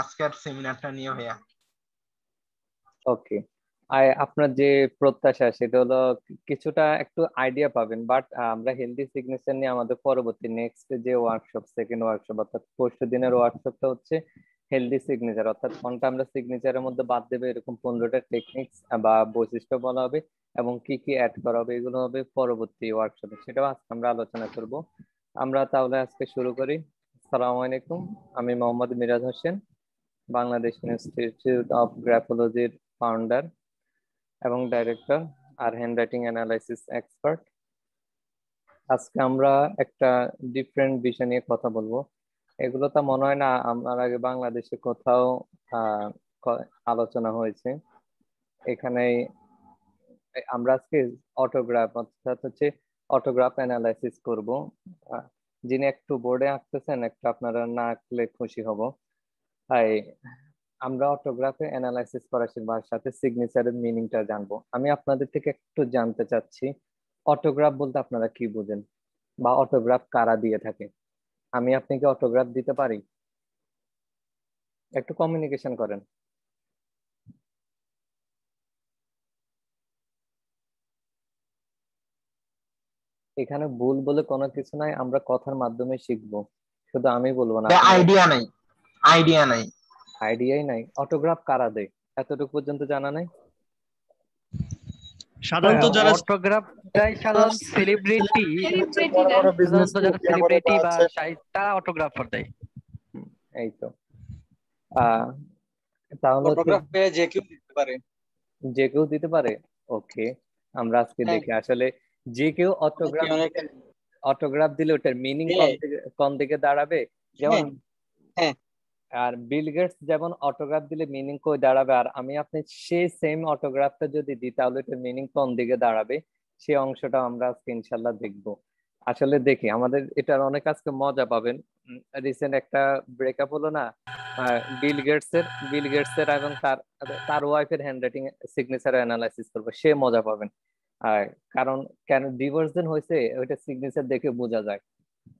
আজকের সেমিনারটা নিয়ে ভাইয়া। ওকে আর আপনার যে প্রত্যাশা, সেটা হলো কিছুটা একটু আইডিয়া পাবেন বাট আমরা হেলদি সিগনেচার নিয়ে আমাদের পরবর্তী নেক্সট যে ওয়ার্কশপ সেকেন্ড ওয়ার্কশপ অর্থাৎ পরশু দিনের ওয়ার্কশপটা হচ্ছে হেলদি সিগনেচার অর্থাৎ কোনটা আমরা সিগনেচারের মধ্যে বাদ দেবে, এরকম পনেরোটা টেকনিক্স বা বৈশিষ্ট্য বলা হবে এবং কি কি অ্যাড করা হবে, এগুলো হবে পরবর্তী ওয়ার্কশপে সেটাও আজকে আমরা আলোচনা করব। আমরা তাহলে আজকে শুরু করি। সালাম আলাইকুম। আমি মোহাম্মদ মিরাজ হোসেন। বাংলাদেশ ইনস্টিটিউট অফ গ্রাফোলজির ফাউন্ডার এবং ডাইরেক্টর আর হ্যান্ড রাইটিং অ্যানালাইসিস এক্সপার্ট আজকে আমরা একটা ডিফারেন্ট বিষয় নিয়ে কথা বলব। এগুলো তো মনে হয় না আমার আগে বাংলাদেশে কোথাও আলোচনা হয়েছে। এখানে আমরা আজকে অটোগ্রাফ অর্থাৎ হচ্ছে অটোগ্রাফ অ্যানালাইসিস করব। যিনি একটু বোর্ডে আঁকতেছেন একটু আপনারা না আঁকলে খুশি হব। তাই আমরা অটোগ্রাফে অ্যানালাইসিস করার শিখবার সাথে সিগনেচারের মিনিংটা জানব। আমি আপনাদের থেকে একটু জানতে চাচ্ছি অটোগ্রাফ বলতে আপনারা কি বুঝেন? বা অটোগ্রাফ কারা দিয়ে থাকে? আমি আপনাকে অটোগ্রাফ দিতে পারি? একটু কমিউনিকেশন করেন। এখানে ভুল বলে কোনো কিছু নাই আমরা কথার মাধ্যমে শিখব। শুধু আমি বলব না আইডিয়া নাই। আইডিয়া নাই। আইডিয়াই নাই। অটোগ্রাফ কারা দেয়? এতটুকু পর্যন্ত জানা নাই? সাধারণত হ্যাঁ, যারা অটোগ্রাফটাই সাধারণ সেলিব্রিটি সেলিব্রিটি বা তারা অটোগ্রাফার দেয়। এই তো। আহ তাহলে অটোগ্রাফ পেয়ে যে কেউ দিতে পারে। যে কেউ দিতে পারে? ওকে আমরা আজকে হ্যাঁ। দেখি। আসলে যে কেউ অটোগ্রাফ অটোগ্রাফ দিলে ওটার মিনিং হ্যাঁ। কোন দিকে কোন দিকে দাঁড়াবে। যেমন হ্যাঁ। আর বিল গেটস যেমন অটোগ্রাফ দিলে মিনিং কই দাঁড়াবে, আর আমি আপনি সেই সেম অটোগ্রাফটা যদি দিই, তাহলে এটা মিনিং কোন দিকে দাঁড়াবে? সেই অংশটা আমরা আজকে ইনশাল্লাহ দেখব। আসলে দেখি, আমাদের এটার অনেক আজকে মজা পাবেন। রিসেন্ট একটা ব্রেকআপ হলো না বিল গেটস এর বিল গেটস এর এবং তার তার ওয়াইফের হ্যান্ড রাইটিং সিগনেচার অ্যানালাইসিস করব, সে মজা পাবেন। আর কারণ কেন ডিভোর্স দিন হয়েছে ওইটা সিগনেচার দেখে বোঝা যায়।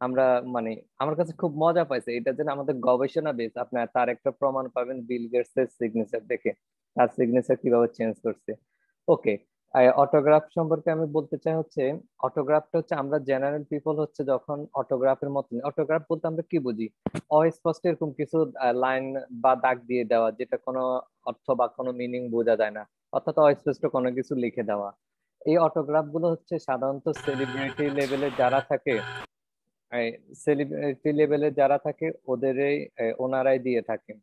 আমরা মানে আমার কাছে খুব মজা পাইছে। এটা যেন আমাদের গবেষণা বেস আপনার তার একটা প্রমাণ পাবেন বিল গেটস এর সিগনেচার দেখে। তার সিগনেচার কীভাবে চেঞ্জ করছে। ওকে অটোগ্রাফ সম্পর্কে আমি বলতে চাই হচ্ছে অটোগ্রাফটা হচ্ছে আমরা জেনারেল পিপল হচ্ছে যখন অটোগ্রাফের মতন অটোগ্রাফ বলতে আমরা কি বুঝি? অস্পষ্ট এরকম কিছু লাইন বা দাগ দিয়ে দেওয়া, যেটা কোনো অর্থ বা কোনো মিনিং বোঝা যায় না, অর্থাৎ অস্পষ্ট কোনো কিছু লিখে দেওয়া। এই অটোগ্রাফগুলো হচ্ছে সাধারণত সেলিব্রিটি লেভেলে যারা থাকে সেলিব্রিটি লেভেলে যারা থাকে, ওদেরই ওনারাই দিয়ে থাকেন।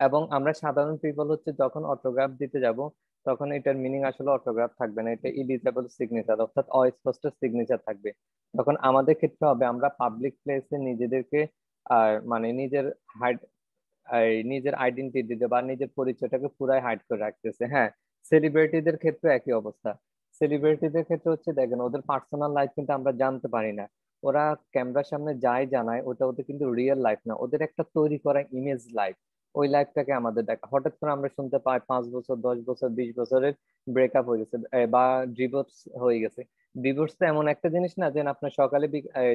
এবং আমরা সাধারণ পিপল হচ্ছে যখন অটোগ্রাফ দিতে যাব, তখন এটার মিনিং আসলে অটোগ্রাফ থাকবে না, এটা ইলিজেবল সিগনেচার অর্থাৎ অস্পষ্ট সিগনেচার থাকবে। তখন আমাদের ক্ষেত্রে হবে, আমরা পাবলিক প্লেসে নিজেদেরকে আর মানে নিজের হাইড নিজের আইডেন্টিটি দিতে বা নিজের পরিচয়টাকে পুরাই হাইড করে রাখতেছে। হ্যাঁ সেলিব্রিটিদের ক্ষেত্রে একই অবস্থা। সেলিব্রিটিদের ক্ষেত্রে হচ্ছে, দেখেন, ওদের পার্সোনাল লাইফ কিন্তু আমরা জানতে পারি না। ওরা ক্যামেরার সামনে যাই জানায় ওটা ওদের কিন্তু রিয়েল লাইফ না। ওদের একটা তৈরি করা ইমেজ লাইফ ওই লাইফটাকে আমাদের দেখা হঠাৎ করে আমরা শুনতে পাই পাঁচ বছর দশ বছর বিশ বছরের ব্রেকআপ হয়ে গেছে বা ডিভোর্স হয়ে গেছে। ডিভোর্স তো এমন একটা জিনিস না যে আপনার সকালে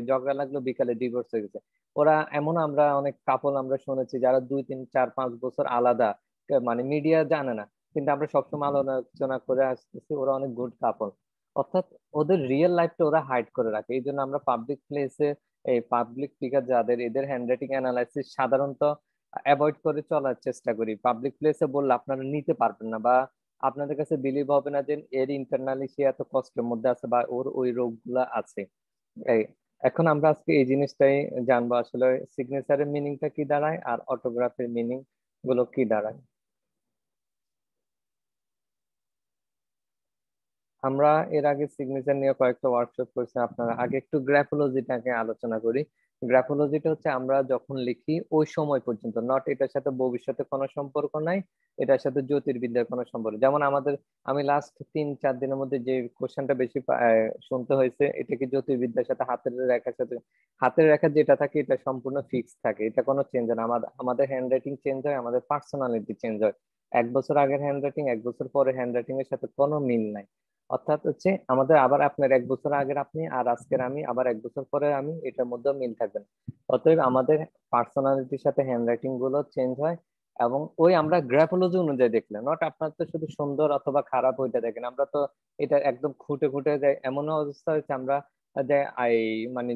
ঝগড়া লাগল বিকালে ডিভোর্স হয়ে গেছে। ওরা এমন আমরা অনেক কাপল আমরা শুনেছি যারা দুই তিন চার পাঁচ বছর আলাদা মানে মিডিয়া জানে না। কিন্তু আমরা সবসময় আলোচনা করে আসতেছি ওরা অনেক গুড কাপল অর্থাৎ ওদের রিয়েল লাইফটা ওরা হাইড করে রাখে। এই জন্য আমরা পাবলিক প্লেসে এই পাবলিক ফিগার যাদের, এদের হ্যান্ডরাইটিং অ্যানালাইসিস সাধারণত অ্যাভয়েড করে চলার চেষ্টা করি। পাবলিক প্লেসে বললে আপনারা নিতে পারবেন না বা আপনাদের কাছে বিলিভ হবে না যে এর ইন্টারনালি সে এত কষ্টের মধ্যে আছে বা ওর ওই রোগগুলা আছে। এই এখন আমরা আজকে এই জিনিসটাই জানব আসলে সিগনেচারের মিনিংটা কি দাঁড়ায় আর অটোগ্রাফের মিনিংগুলো কি দাঁড়ায়। আমরা এর আগে সিগনেচার নিয়ে কয়েকটা ওয়ার্কশপ করছি আপনারা। আগে একটু গ্রাফোলজিটাকে আলোচনা করি। গ্রাফোলজিটা হচ্ছে আমরা যখন লিখি ওই সময় পর্যন্ত নট এটার সাথে ভবিষ্যতে কোনো সম্পর্ক নাই, এটার সাথে জ্যোতির্বিদ্যার কোনো সম্পর্ক। যেমন আমাদের, আমি লাস্ট তিন, চার দিনের মধ্যে যে কোশ্চেনটা বেশি শুনতে হয়েছে, এটা কি জ্যোতির্বিদ্যার সাথে, হাতের রেখার সাথে, হাতের রেখা যেটা থাকে, এটা সম্পূর্ণ ফিক্স থাকে, এটা কোনো চেঞ্জ হয় না। আমাদের হ্যান্ড রাইটিং চেঞ্জ হয়, আমাদের পার্সোনালিটি চেঞ্জ হয়। এক বছর আগের হ্যান্ড রাইটিং এক বছর পরে হ্যান্ড রাইটিং এর সাথে কোনো মিল নাই। অর্থাৎ হচ্ছে আমাদের আবার আপনার এক বছর আগের আপনি আর আজকের আমি, আবার এক বছর পরে আমি, এটার মধ্যে মিল থাকবেন। অতএব আমাদের পার্সোনালিটির সাথে হ্যান্ড রাইটিংগুলো চেঞ্জ হয় এবং ওই আমরা গ্রাফোলজি অনুযায়ী দেখলাম নট আপনার তো শুধু সুন্দর অথবা খারাপ ওইটা দেখেন, আমরা তো এটা একদম খুঁটে খুঁটে যায় এমন অবস্থা হচ্ছে আমরা যে আই মানে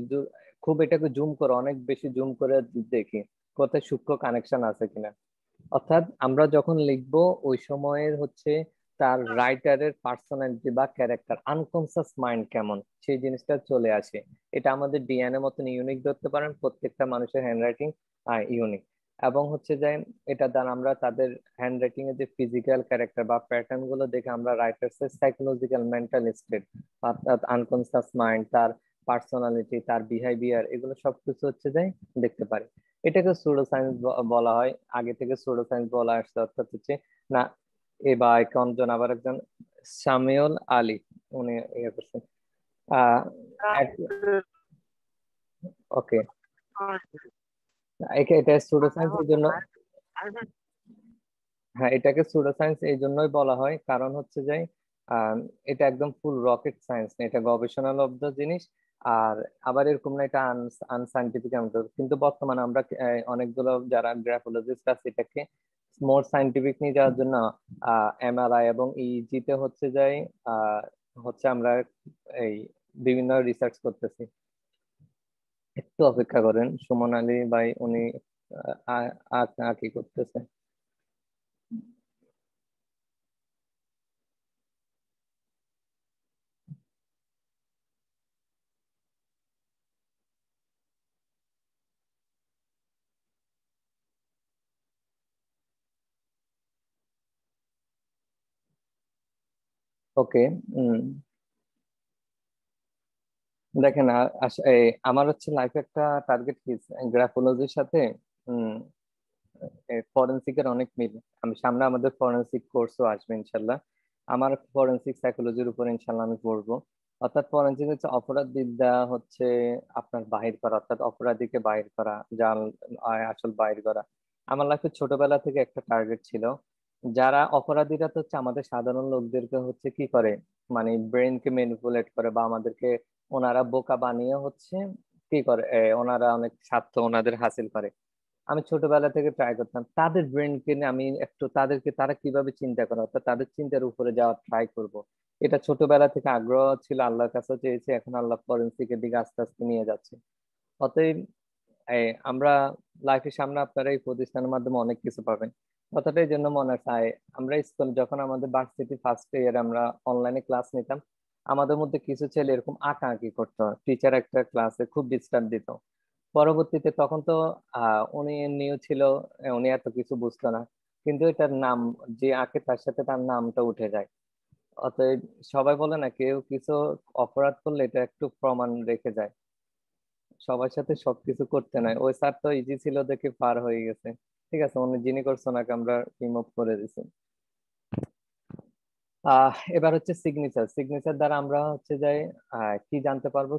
খুব এটাকে জুম করে, অনেক বেশি জুম করে দেখি, কোথায় সূক্ষ্ম কানেকশন আছে কিনা। অর্থাৎ আমরা যখন লিখব, ওই সময়ের হচ্ছে তার রাইটারের পার্সোনালিটি বা ক্যারেক্টার আনকনসিয়াস মাইন্ড কেমন? সেই জিনিসটা চলে আসে। এটা আমাদের ডিএনএ মতন ইউনিক ধরতে পারেন, প্রত্যেকটা মানুষের হ্যান্ডরাইটিং ইউনিক এবং হচ্ছে যে, এটা দ্বারা আমরা তাদের হ্যান্ডরাইটিং এর যে ফিজিক্যাল ক্যারেক্টার বা প্যাটার্নগুলো দেখে আমরা রাইটার্স এর সাইকোলজিক্যাল মেন্টাল স্টেট অর্থাৎ আনকনসিয়াস মাইন্ড তার পার্সোনালিটি তার বিহেভিয়ার এগুলো সবকিছু হচ্ছে যে দেখতে পারি। এটাকে সুডো সায়েন্স বলা হয়। আগে থেকে সুডো সায়েন্স বলা আসছে অর্থাৎ হচ্ছে না এ বা একজন আবার একজন সামিউল আলী, উনি ইয়ে করছেন। ওকে। এটা সুডো সায়েন্স এর জন্য হ্যাঁ এটাকে সুডো সায়েন্স এই জন্যই বলা হয়। কারণ হচ্ছে যে এটা একদম ফুল রকেট সায়েন্স না, এটা গবেষণালব্ধ জিনিস। আর আবার এরকম না, এটা আনসাইন্টিফিক কিন্তু বর্তমানে আমরা অনেকগুলো যারা গ্রাফোলজিস্ট আছে, এটাকে মোর সাইন্টিফিক নিয়ে যাওয়ার জন্য এমআরআই এবং ইজি তে হচ্ছে যাই হচ্ছে আমরা এই বিভিন্ন রিসার্চ করতেছি। একটু অপেক্ষা করেন, সুমন আলী ভাই উনি কি করতেছে? ওকে দেখেন আমার হচ্ছে লাইফে একটা টার্গেট কি গ্রাফোলজির সাথে ফরেন্সিকের অনেক মিল। আমি, সামনে আমাদের ফরেন্সিক কোর্সও আসবে ইনশাল্লাহ। আমার ফরেন্সিক সাইকোলজির উপর ইনশাল্লাহ আমি পড়ব। অর্থাৎ ফরেন্সিক হচ্ছে অপরাধ বিদ্যা হচ্ছে আপনার বাহির করা, অর্থাৎ অপরাধীকে বাহির করা জাল আসল বাহির করা। আমার লাইফে ছোটবেলা থেকে একটা টার্গেট ছিল। যারা অপরাধীরা তো হচ্ছে আমাদের সাধারণ লোকদেরকে হচ্ছে কি করে মানে ব্রেনকে ম্যানিপুলেট করে বা আমাদেরকে ওনারা বোকা বানিয়ে হচ্ছে কি করে ওনারা অনেক স্বার্থ ওনাদের হাসিল করে। আমি ছোটবেলা থেকে ট্রাই করতাম, তাদের ব্রেনকে আমি একটু তাদেরকে তারা কীভাবে চিন্তা করে, অর্থাৎ তাদের চিন্তার উপরে যাওয়ার ট্রাই করব। এটা ছোটবেলা থেকে আগ্রহ ছিল, আল্লাহর কাছে চেয়েছি, এখন আল্লাহ ফরেন্সিকের দিকে আস্তে আস্তে নিয়ে যাচ্ছে। অতএব আমরা লাইফের সামনে আপনারা এই প্রতিষ্ঠানের মাধ্যমে অনেক কিছু পাবেন। কথাটা এই জন্য মনে চায়, আমরা স্কুল যখন আমাদের ভার্সিটি ফার্স্ট ইয়ার আমরা অনলাইনে ক্লাস নিতাম, আমাদের মধ্যে কিছু ছেলে এরকম আঁকা আঁকি করতো টিচার একটা ক্লাসে খুব ডিস্টার্ব দিত। পরবর্তীতে তখন তো উনি নিউ ছিল উনি এত কিছু বুঝতো না, কিন্তু এটার নাম, যে আঁকে তার সাথে তার নামটা উঠে যায়। অতএব সবাই বলে না, কেউ কিছু অপরাধ করলে এটা একটু প্রমাণ রেখে যায়। সবার সাথে সবকিছু করতে নাই ওই স্যার তো ইজি ছিল দেখে পার হয়ে গেছে। ঠিক আছে উনি যিনি করছ নাকি আমরা রিমুভ করে দিছি। এবার হচ্ছে সিগনেচার সিগনেচার দ্বারা আমরা হচ্ছে যাই কি জানতে পারব?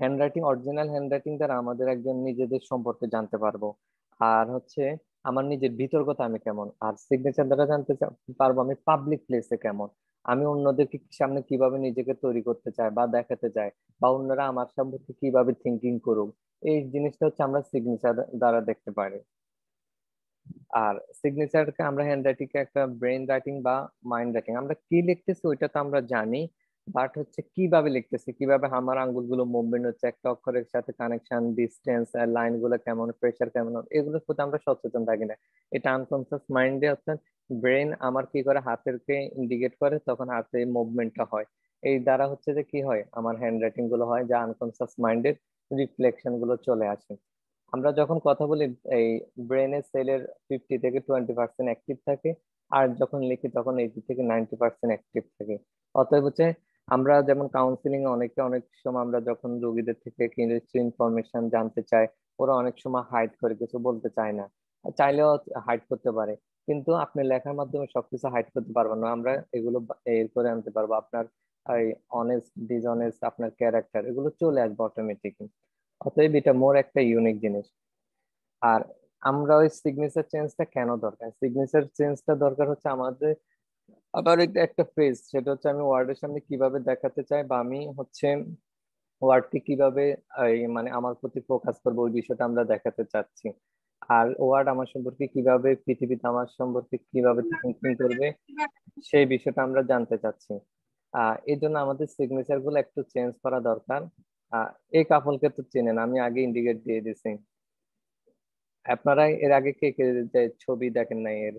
হ্যান্ডরাইটিং অরিজিনাল হ্যান্ডরাইটিং দ্বারা আমাদের একজন নিজেদের সম্পর্কে জানতে পারব। আর হচ্ছে আমার নিজের বিতর্কতা আমি কেমন? আর সিগনেচার দ্বারা জানতে পারব আমি পাবলিক প্লেসে কেমন? আমি অন্যদেরকে সামনে কীভাবে নিজেকে তৈরি করতে চাই বা দেখাতে চাই? বা অন্যরা আমার সম্পর্কে কীভাবে থিঙ্কিং করুক? এই জিনিসটা হচ্ছে আমরা সিগনেচার দ্বারা দেখতে পারি। আর সিগনেচারকে আমরা হ্যান্ড রাইটিং একটা ব্রেন রাইটিং বা মাইন্ড রাইটিং আমরা কি লিখতেছি ওইটা তো আমরা জানি বাট হচ্ছে কীভাবে লিখতেছি, কীভাবে আমার আঙ্গুলগুলো মুভমেন্ট হচ্ছে, একটা অক্ষরের সাথে কানেকশন ডিস্টেন্স লাইনগুলো কেমন প্রেশার কেমন, এগুলোর প্রতি আমরা সচেতন থাকি না। এটা আনকনসিয়াস মাইন্ডে হচ্ছে ব্রেন আমার কি করে হাতেরকে ইন্ডিকেট করে, তখন হাতে মুভমেন্টটা হয়। এই দ্বারা হচ্ছে যে কি হয়, আমার হ্যান্ড রাইটিংগুলো হয়, যা আনকনসিয়াস মাইন্ডের রিফ্লেকশনগুলো চলে আসে। আমরা যখন কথা বলি, এই ব্রেনের সেলের ফিফটি থেকে টোয়েন্টি পার্সেন্ট অ্যাক্টিভ থাকে, আর যখন লিখি তখন এইটি থেকে নাইনটি পার্সেন্ট অ্যাক্টিভ থাকে। অতএব হচ্ছে আমরা যেমন কাউন্সিলিং অনেকে অনেক সময় আমরা যখন রোগীদের থেকে কিছু ইনফরমেশন জানতে চাই, ওরা অনেক সময় হাইড করে, কিছু বলতে চায় না। চাইলেও হাইড করতে পারে। কিন্তু আপনি লেখার মাধ্যমে সবকিছু হাইড করতে পারবেন না। আমরা এগুলো এর করে আনতে পারব। আপনার অনেস্ট ডিসঅনেস্ট আপনার ক্যারেক্টার এগুলো চলে আসবে অটোমেটিকলি অতএব এটা মোর একটা ইউনিক জিনিস। আর আমরা ওই সিগনেচার চেঞ্জটা কেন দরকার? সিগনেচার চেঞ্জটা দরকার হচ্ছে আমাদের আবার একটা ফ্রেজ সেটা হচ্ছে আমি ওয়ার্ডের সামনে কীভাবে দেখাতে চাই বা আমি হচ্ছে ওয়ার্ডকে কীভাবে মানে আমার প্রতি ফোকাস করব ওই বিষয়টা আমরা দেখাতে চাচ্ছি। আর ওয়ার্ড আমার সম্পর্কে কীভাবে, পৃথিবীতে আমার সম্পর্কে কীভাবে থিঙ্কিং করবে, সেই বিষয়টা আমরা জানতে চাচ্ছি। এই জন্য আমাদের সিগনেচারগুলো একটু চেঞ্জ করা দরকার। এই কাপলকে তো চেনেন আমি আগে ইন্ডিকেট দিয়ে দিছি। আপনারা এর আগে কে কে ছবি দেখেন নাই এর?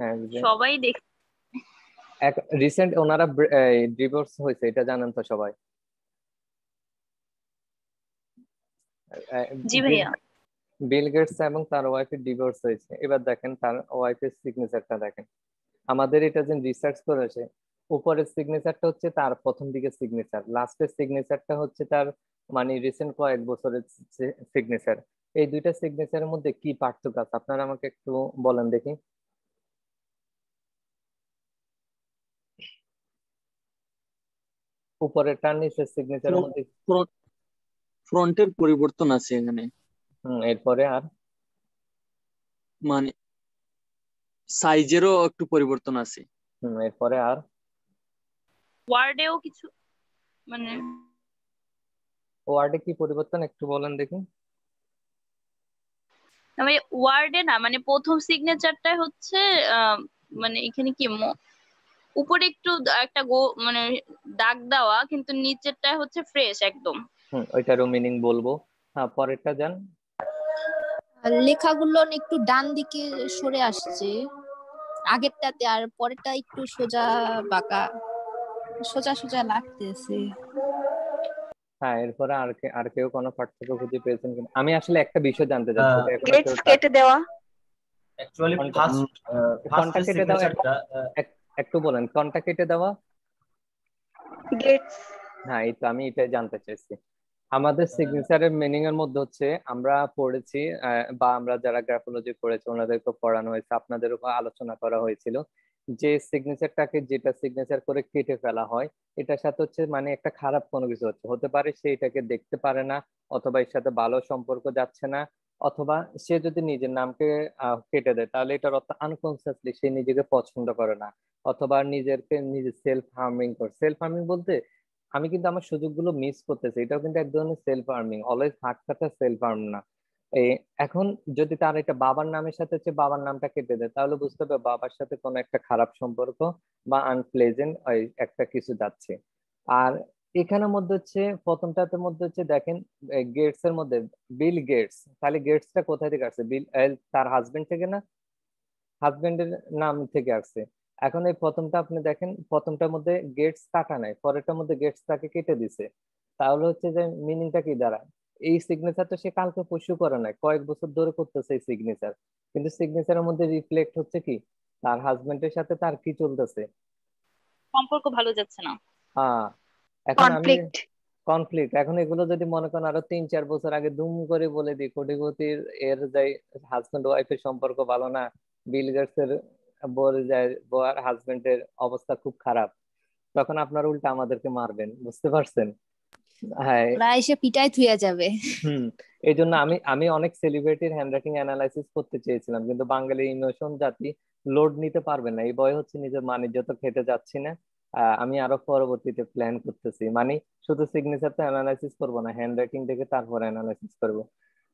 হ্যাঁ সবাই দেখ এক রিসেন্ট ওনারা ডিভোর্স হয়েছে এটা জানেন তো সবাই? জি ভাইয়া। বিল গেটস এবং তার ওয়াইফের ডিভোর্স হয়েছে। এবার দেখেন তার ওয়াইফের সিগনেচারটা দেখেন। আমাদের এটা যে রিসার্চ করেছে উপরের সিগনেচারটা হচ্ছে তার প্রথম দিকে সিগনেচার লাস্টের সিগনেচারটা হচ্ছে তার মানে রিসেন্ট কয়েক বছরের সিগনেচার এই দুইটা সিগনেচারের মধ্যে কি পার্থক্য আছে? আপনারা আমাকে একটু বলেন দেখি। উপরেরটা নিচের সিগনেচারের মধ্যে ফ্রন্টের পরিবর্তন আছে এখানে। হুম এরপরে আর? মানে সাইজেরও একটু পরিবর্তন আছে। হুম এরপরে আর? ওয়ার্ডেও কিছু মানে ওয়ার্ডে কি পরিবর্তন একটু বলেন দেখি। মানে ওয়ার্ডে না মানে প্রথম সিগনেচারটা হচ্ছে আহ, মানে এখানে কি উপরে একটু একটা গো মানে দাগ দেওয়া কিন্তু নিচেরটা হচ্ছে ফ্রেশ একদম। হুম ওইটারও মিনিং বলব। হ্যাঁ পরেরটা যান আর লেখাগুলো একটু ডান দিকে সরে আসছে। আগেরটাতে আর পরেরটা একটু সোজা বাঁকা সোজা সোজা লাগতেছে। হ্যাঁ এরপরে আর কে আর কেউ কোনো পার্থক্য খুঁজে পেয়েছেন কিনা? আমি আসলে একটা বিষয় জানতে চাচ্ছি এটা গেটস কেটে দেওয়া। অ্যাকচুয়ালি ফার্স্ট কোনটা ফার্স্ট কেটে দেওয়া একটু বলেন কোনটা কেটে দেওয়া? গেটস হ্যাঁ এই তো আমি এটা জানতে চাইছি। আমাদের সিগনেচারের মিনিং এর মধ্যে হচ্ছে আমরা পড়েছি বা আমরা যারা গ্রাফোলজি পড়েছি ওনাদেরকে পড়ানো হয়েছে আপনাদের উপর আলোচনা করা হয়েছিল যে সিগনেচারটাকে যেটা সিগনেচার করে কেটে ফেলা হয় এটার সাথে হচ্ছে মানে একটা খারাপ কোনো কিছু হচ্ছে। হতে পারে সে এটাকে দেখতে পারে না অথবা এর সাথে ভালো সম্পর্ক যাচ্ছে না অথবা সে যদি নিজের নামকে কেটে দেয় তাহলে এটার অর্থ আনকনসিয়াসলি সে নিজেকে পছন্দ করে না অথবা নিজেকে নিজে সেলফ হার্মিং করে। সেলফ হার্মিং বলতে আমি কিন্তু আমার সুযোগগুলো মিস করতেছি। এটাও কিন্তু এক ধরনের সেলফ আর্মিং অলওয়েজ হার্ট কাটা সেলফ আর্ম না এখন যদি তার এটা বাবার নামের সাথে হচ্ছে বাবার নামটা কেটে দেয়, তাহলে বুঝতে হবে বাবার সাথে কোনো একটা খারাপ সম্পর্ক বা আনপ্লেজেন্ট ওই একটা কিছু যাচ্ছে। আর এখানের মধ্যে হচ্ছে, প্রথমটাতে মধ্যে হচ্ছে দেখেন গেটস এর মধ্যে বিল গেটস তাহলে গেটসটা কোথায় থেকে আসছে? বিল তার হাজবেন্ড থেকে না? হাজবেন্ডের নাম থেকে আসছে। এখন এই প্রথমটা আপনি দেখেন প্রথমটার মধ্যে গেটস কাটা নাই পরেরটার মধ্যে গেটস তাকে কেটে দিছে। তাহলে হচ্ছে যে মিনিংটা কি দাঁড়ায়? এই সিগনেচার তো সে কালকে পরশু করে নাই কয়েক বছর ধরে করতেছে এই সিগনেচার কিন্তু সিগনেচারের মধ্যে রিফ্লেক্ট হচ্ছে কি? তার হাজবেন্ডের সাথে তার কি চলতেছে? সম্পর্ক ভালো যাচ্ছে না। হ্যাঁ এখন আমি কনফ্লিক্ট কনফ্লিক্ট এখন এগুলো যদি মনে করেন আরও তিন চার বছর আগে দুম করে বলে দিই কোটিপতির এর যাই হাজবেন্ড ওয়াইফের সম্পর্ক ভালো না বিল গেটস এর যায় বউয়ার হাজবেন্ডের অবস্থা খুব খারাপ। তখন আপনার উল্টা আমাদেরকে মারবেন বুঝতে পারছেন? হ্যাঁ। এসে পিটাই থুইয়া যাবে। হুম এই জন্য আমি আমি অনেক সেলিব্রিটির হ্যান্ডরাইটিং অ্যানালাইসিস করতে চেয়েছিলাম কিন্তু বাঙালি ইমোশন জাতি লোড নিতে পারবে না। এই বয় হচ্ছে নিজের বাণিজ্য তো খেতে যাচ্ছি না আমি আরও পরবর্তীতে প্ল্যান করতেছি। মানে শুধু সিগনেচার তো অ্যানালাইসিস করব না হ্যান্ড রাইটিং দেখে তারপর অ্যানালাইসিস করব।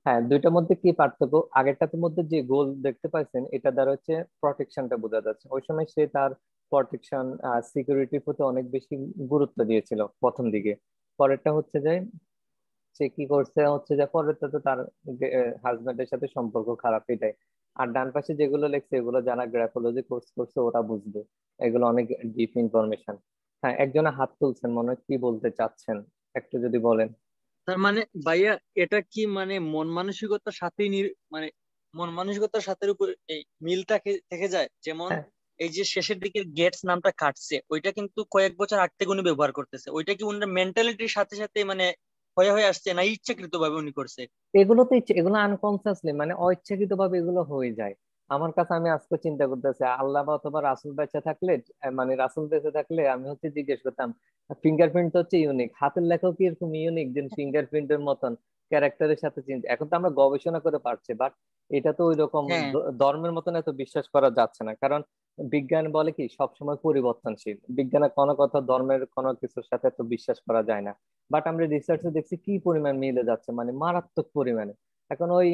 হ্যাঁ দুইটার মধ্যে কি পার্থক্য? আগেরটার মধ্যে যে গোল দেখতে পাচ্ছেন এটা দ্বারা হচ্ছে প্রটেকশনটা বোঝা যাচ্ছে। ওই সময় সে তার প্রটেকশন সিকিউরিটির প্রতি অনেক বেশি গুরুত্ব দিয়েছিল প্রথম দিকে। পরেরটা হচ্ছে যে, সে কি করছে হচ্ছে যে, পরেরটা তো তার হাজবেন্ডের সাথে সম্পর্ক খারাপ, এটাই। আর ডান পাশে যেগুলো লেখছে, এগুলো যারা গ্রাফোলজি কোর্স করছে, ওরা বুঝবে। এগুলো অনেক ডিপ ইনফরমেশন হ্যাঁ একজনে হাত তুলছেন, মনে হয় কি বলতে চাচ্ছেন? একটু যদি বলেন। তার মানে ভাইয়া এটা কি মানে মন মানসিকতার সাথে মানে মন মানসিকতার সাথে উপর এই মিলটা থেকে যায়? যেমন হ্যাঁ। এই যে শেষের দিকে গেটস নামটা কাটছে ওইটা কিন্তু কয়েক বছর আগ থেকে উনি ব্যবহার করতেছে। ওইটা কি উনার মেন্টালিটির সাথে সাথে মানে হয়ে হয়ে আসছে না ইচ্ছাকৃত ভাবে উনি করছে? এগুলো তো ইচ্ছে এগুলো আনকনসিয়াসলি মানে অইচ্ছাকৃত ভাবে এগুলো হয়ে যায়। আমার কাছে আমি আজকে চিন্তা করতেছি আল্লাহ বা অথবা রাসুল বেঁচে থাকলে মানে রাসুল বেঁচে থাকলে আমি হচ্ছে জিজ্ঞেস করতাম ফিঙ্গারপ্রিন্ট তো হচ্ছে ইউনিক হাতের লেখাও কি এরকম ইউনিক যে ফিঙ্গারপ্রিন্টের মতন ক্যারেক্টারের সাথে চিন্তা এখন তো আমরা গবেষণা করে পারছি বাট এটা তো ওই রকম হ্যাঁ। ধর্মের মতন এত বিশ্বাস করা যাচ্ছে না কারণ বিজ্ঞান বলে কি সবসময় পরিবর্তনশীল বিজ্ঞানের কোনো কথা ধর্মের কোনো কিছুর সাথে এত বিশ্বাস করা যায় না বাট আমরা রিসার্চে দেখছি কি পরিমাণ মিলে যাচ্ছে মানে মারাত্মক পরিমাণে এখন ওই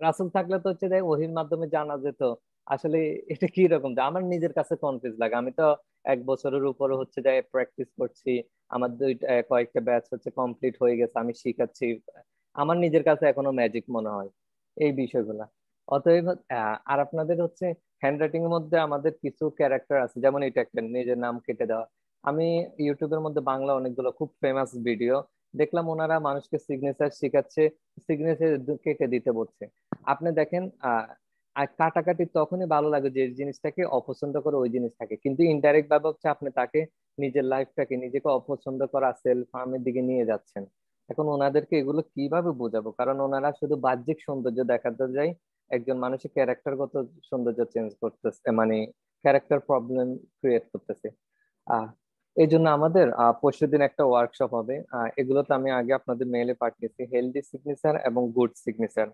রাসুল থাকলে তো হচ্ছে যে ওহির মাধ্যমে জানা যেত। আসলে এটা কি রকম? আমার নিজের কাছে কনফিউজ লাগে। আমি তো এক বছরের উপরে হচ্ছে যে প্র্যাকটিস করছি। আমার দুইটা কয়েকটা ব্যাচ হচ্ছে কমপ্লিট হয়ে গেছে, আমি শিখাচ্ছি। আমার নিজের কাছে এখনও ম্যাজিক মনে হয় এই বিষয়গুলা। অতএব আর আপনাদের হচ্ছে হ্যান্ড রাইটিং এর মধ্যে আমাদের কিছু ক্যারেক্টার আছে। যেমন এটা একটা, নিজের নাম কেটে দেওয়া। আমি ইউটিউবের মধ্যে বাংলা অনেকগুলো খুব ফেমাস ভিডিও দেখলাম ওনারা মানুষকে সিগনেচার শেখাচ্ছে সিগনেচার কেটে দিতে বলছে। আপনি দেখেন কাটাকাটি তখনই ভালো লাগে যে জিনিসটাকে অপছন্দ করে ওই জিনিসটাকে কিন্তু ইনডাইরেক্ট ভাবে হচ্ছে আপনি তাকে নিজের লাইফটাকে নিজেকে অপছন্দ করা সেলফ হার্মের দিকে নিয়ে যাচ্ছেন। এখন ওনাদেরকে এগুলো কীভাবে বোঝাবো? কারণ ওনারা শুধু বাহ্যিক সৌন্দর্য দেখাতে যায়, একজন মানুষের ক্যারেক্টারগত সৌন্দর্য চেঞ্জ করতেছে মানে ক্যারেক্টার প্রবলেম ক্রিয়েট করতেছে। আহ এই জন্য আমাদের পরশু দিন একটা ওয়ার্কশপ হবে। এগুলোতে আমি আগে আপনাদের মেইলে পাঠিয়েছি হেলদি সিগনেচার এবং গুড সিগনেচার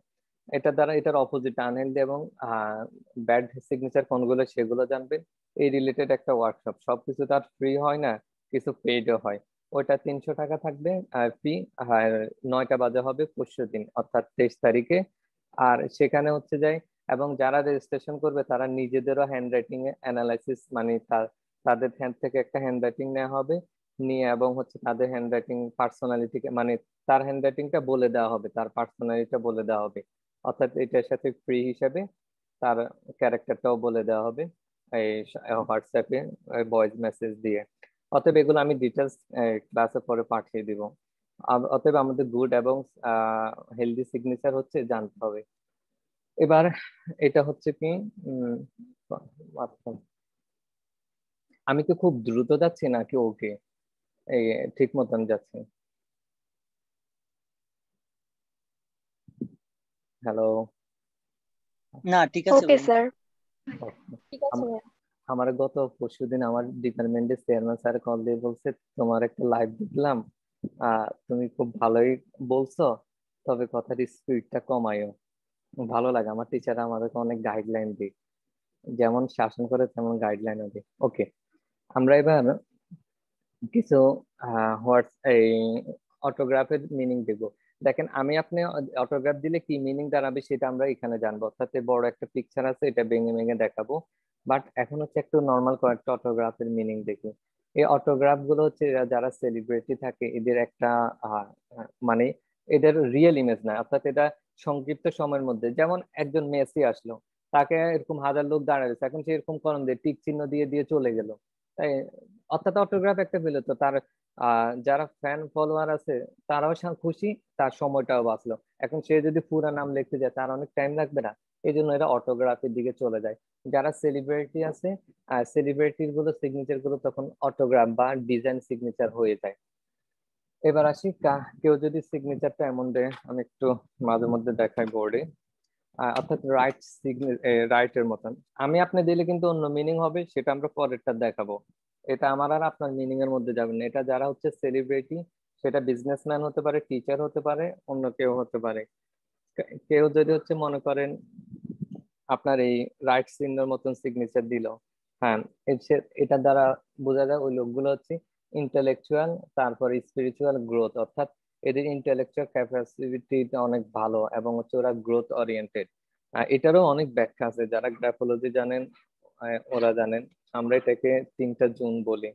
এটা দ্বারা এটার অপোজিট আনহেলদি এবং ব্যাড সিগনেচার কোনগুলো সেগুলো জানবেন। এই রিলেটেড একটা ওয়ার্কশপ সবকিছু তার ফ্রি হয় না, কিছু পেইডও হয়। ওইটা তিনশো টাকা থাকবে, আর ফি আর নয়টা বাজে হবে পরশু দিন অর্থাৎ তেইশ তারিখে। আর সেখানে হচ্ছে যাই এবং যারা রেজিস্ট্রেশন করবে তারা নিজেদেরও হ্যান্ড রাইটিং এ অ্যানালাইসিস মানে তা- তাদের হ্যান্ড থেকে একটা হ্যান্ড রাইটিং নেওয়া হবে, নিয়ে এবং হচ্ছে তাদের হ্যান্ড রাইটিং পার্সোনালিটিকে মানে তার হ্যান্ড রাইটিংটা বলে দেওয়া হবে, তার পার্সোনালিটিটা বলে দেওয়া হবে। অর্থাৎ এটার সাথে ফ্রি হিসাবে তার ক্যারেক্টারটাও বলে দেওয়া হবে, এই হোয়াটসঅ্যাপে ভয়েস মেসেজ দিয়ে। অতএব এগুলো আমি ডিটেলস ক্লাসে পরে পাঠিয়ে দিব। অতএব আমাদের গুড এবং হেলদি সিগনেচার হচ্ছে জানতে হবে। এবার, এটা হচ্ছে কি আচ্ছা। আমি তো খুব দ্রুত যাচ্ছি নাকি ওকে? এই ঠিক মতন যাচ্ছি। হ্যালো না ঠিক আছে ওকে স্যার ঠিক আছে আমার গত পরশুদিন আমার ডিপার্টমেন্টের চেয়ারম্যান স্যার কল দিয়ে বলছে তোমার একটা লাইভ দেখলাম। তুমি খুব ভালোই বলছো তবে কথার স্পিডটা কমায়ও ভালো লাগে আমার টিচার আমাদেরকে অনেক গাইডলাইন দিই যেমন শাসন করে তেমন গাইডলাইনও দিই ওকে আমরা এবার কিছু এই অটোগ্রাফের মিনিং দেখব দেখেন, আমি আপনি অটোগ্রাফ দিলে কি মিনিং দাঁড়াবে সেটা আমরা এখানে জানব। অর্থাৎ বড় একটা পিকচার আছে, এটা ভেঙে ভেঙে দেখাবো। বাট এখন হচ্ছে একটু নর্মাল কয়েকটা অটোগ্রাফের মিনিং দেখি। এই অটোগ্রাফগুলো হচ্ছে যারা সেলিব্রিটি থাকে, এদের একটা মানে এদের রিয়েল ইমেজ না। অর্থাৎ এটা সংক্ষিপ্ত সময়ের মধ্যে। যেমন একজন মেসি আসলো, তাকে এরকম হাজার লোক দাঁড়াচ্ছে এখন সে এরকম করণ দিয়ে টিক চিহ্ন দিয়ে দিয়ে চলে গেল। তাই অর্থাৎ অটোগ্রাফ একটা পেল তো তার যারা ফ্যান ফলোয়ার আছে তারাও খুশি, তার সময়টাও বাঁচলো। এখন সে যদি পুরা নাম লিখতে যায় তার অনেক টাইম লাগবে না এই জন্য এরা অটোগ্রাফের দিকে চলে যায়। যারা সেলিব্রিটি আছে আর সেলিব্রিটিরগুলো সিগনেচারগুলো তখন অটোগ্রাফ বা ডিজাইন সিগনেচার হয়ে যায়। এবার আসি কেউ যদি সিগনেচারটা এমন দেয়, আমি একটু মাঝে মধ্যে দেখাই বোর্ডে অর্থাৎ রাইট রাইট এর মতন। আমি আপনি দিলে কিন্তু অন্য মিনিং হবে, সেটা আমরা পরেরটা দেখাবো। এটা আমার আর আপনার মিনিং এর মধ্যে যাবে না। এটা যারা হচ্ছে সেলিব্রিটি সেটা বিজনেসম্যান হতে পারে টিচার হতে পারে, অন্য কেউ হতে পারে। কেউ যদি হচ্ছে মনে করেন আপনার এই রাইট চিহ্নের মতন সিগনেচার দিল হ্যাঁ এটা দ্বারা বোঝা যায় ওই লোকগুলো হচ্ছে ইন্টেলেকচুয়াল তারপর স্পিরিচুয়াল গ্রোথ অর্থাৎ এদের ইন্টেলেকচুয়াল ক্যাপাসিটি অনেক ভালো এবং হচ্ছে ওরা গ্রোথ ওরিয়েন্টেড এটারও অনেক ব্যাখ্যা আছে। যারা গ্রাফোলজি জানেন ওরা জানেন। আমরা এটাকে তিনটা জুন বলি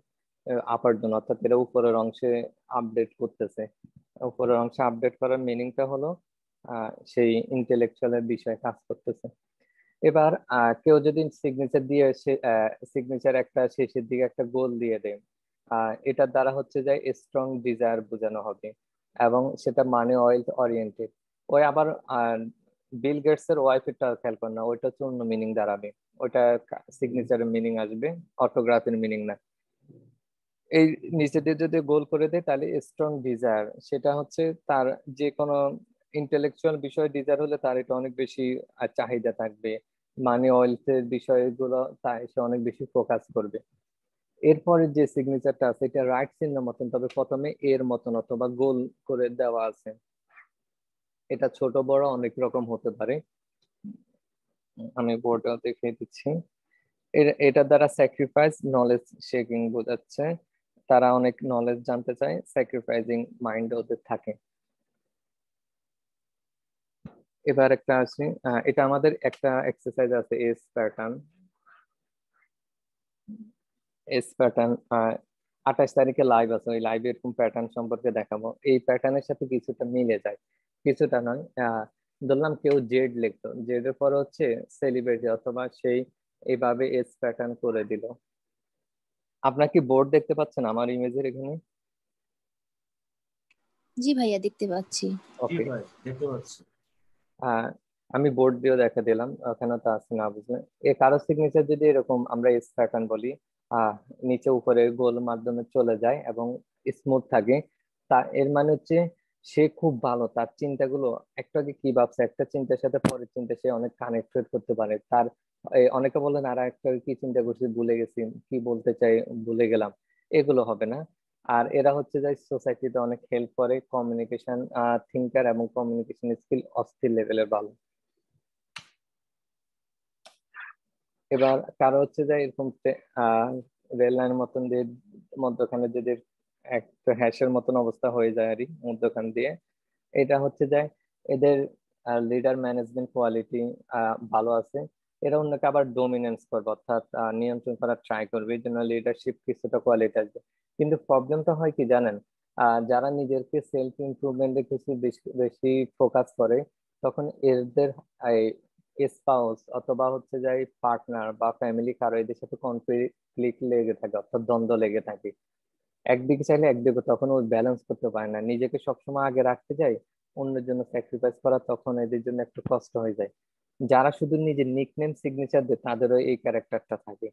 আপার জোন অর্থাৎ এরা উপরের অংশে আপডেট করতেছে। উপরের অংশে আপডেট করার মিনিংটা হলো সেই ইন্টেলেকচুয়ালের বিষয়ে কাজ করতেছে। এবার কেউ যদি সিগনেচার দিয়ে সিগনেচার একটা শেষের দিকে একটা গোল দিয়ে দেয় এটার দ্বারা হচ্ছে যে স্ট্রং ডিজায়ার বোঝানো হবে। এবং সেটা মানে অয়েল ওরিয়েন্টেড ওই আবার বিল গেটস এর ওয়াইফেরটা খেয়াল কর না, ওইটা হচ্ছে অন্য মিনিং দাঁড়াবে। ওইটা সিগনেচারের মিনিং আসবে অটোগ্রাফের মিনিং না। এই নিচে দিয়ে যদি গোল করে দেয়, তাহলে স্ট্রং ডিজায়ার সেটা হচ্ছে তার যে কোনো ইন্টেলেকচুয়াল বিষয় ডিজায়ার হলে তার এটা অনেক বেশি চাহিদা থাকবে। মানি অয়েলস এর বিষয়গুলো তাই সে অনেক বেশি ফোকাস করবে। এরপরে যে সিগনেচারটা আছে, এটা রাইট চিহ্ন মতন, তবে প্রথমে এর মতন অথবা গোল করে দেওয়া আছে। এটা ছোট, বড়, অনেক রকম হতে পারে। আমি বোর্ডেও দেখিয়ে দিচ্ছি। এটার দ্বারা স্যাক্রিফাইস নলেজ শেকিং বোঝাচ্ছে। তারা অনেক নলেজ জানতে চায় স্যাক্রিফাইজিং মাইন্ড ওদের থাকে। এবার একটা আসি এটা আমাদের একটা এক্সারসাইজ আছে এস প্যাটার্ন এস প্যাটার্ন আঠাশ তারিখে লাইভ আছে ওই লাইভে এরকম প্যাটার্ন সম্পর্কে দেখাবো। এই প্যাটার্নের সাথে কিছুটা মিলে যায়। কিছুটা নয় আহ, ধরলাম কেউ জেড লিখতো জেডের পরে হচ্ছে সেলিব্রিটি অথবা সেই এইভাবে এস প্যাটার্ন করে দিল। আপনার কি বোর্ড দেখতে পাচ্ছেন আমার ইমেজের এখানে? জি ভাইয়া দেখতে পাচ্ছি। ওকে দেখতে পাচ্ছি। আহ, আমি বোর্ড দিয়েও দেখা দিলাম ওখানে তো আছে না বুঝলে। এ কারও সিগনেচার যদি এরকম আমরা এস প্যাটার্ন বলি নিচে উপরে গোল মাধ্যমে চলে যায় এবং স্মুথ থাকে। তা এর মানে হচ্ছে সে খুব ভালো, তার চিন্তাগুলো একটু আগে কি ভাবছে, একটা চিন্তার সাথে পরের চিন্তা সে অনেক কানেক্টেড করতে পারে। তার অনেকে বলেন আর, একটা কি চিন্তা করছি, ভুলে গেছি, কি বলতে চাই, ভুলে গেলাম। এগুলো হবে না। আর এরা হচ্ছে যে সোসাইটিতে অনেক হেল্প করে কমিউনিকেশন থিঙ্কার এবং কমিউনিকেশন স্কিল অস্থির লেভেলের ভালো। এবার কারও হচ্ছে যে এরকম রেল লাইন মতন দিয়ে মধ্যখানে যদি একটা হ্যাশের মতন অবস্থা হয়ে যায় আর মধ্যখান দিয়ে, এটা হচ্ছে যে এদের লিডার ম্যানেজমেন্ট কোয়ালিটি ভালো আছে। এরা অন্যকে আবার ডোমিনেন্স করবে, অর্থাৎ নিয়ন্ত্রণ করার ট্রাই করবে, এই জন্য লিডারশিপ কিছুটা কোয়ালিটি আসবে। কিন্তু প্রবলেমটা হয় কি জানেন? যারা নিজেকে সেলফ ইমপ্রুভমেন্টে কিছু বেশি- বেশি ফোকাস করে, তখন এদের স্পাউস অথবা হচ্ছে যাই পার্টনার বা ফ্যামিলি কারও এদের সাথে কনফ্লিক্ট লেগে থাকে অর্থাৎ দ্বন্দ্ব লেগে থাকে। একদিকে চাইলে একদিকে তখন ওই ব্যালেন্স করতে পারে না। নিজেকে সবসময় আগে রাখতে যায় অন্যের জন্য স্যাক্রিফাইস করা তখন এদের জন্য একটু কষ্ট হয়ে যায়। যারা শুধু নিজের নিকনেম সিগনেচার দেয় তাদেরও এই ক্যারেক্টারটা থাকে।